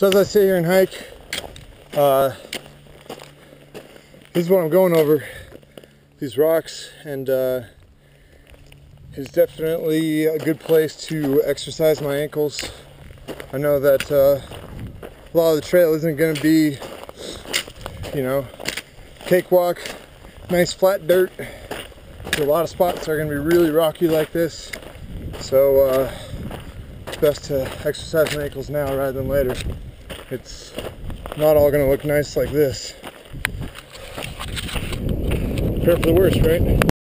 So as I sit here and hike, uh, this is what I'm going over. These rocks and uh, it's definitely a good place to exercise my ankles. I know that uh, a lot of the trail isn't going to be, you know, cakewalk, nice flat dirt. A lot of spots are going to be really rocky like this. So uh, best to exercise my ankles now rather than later. It's not all going to look nice like this. Prepare for the worst, right?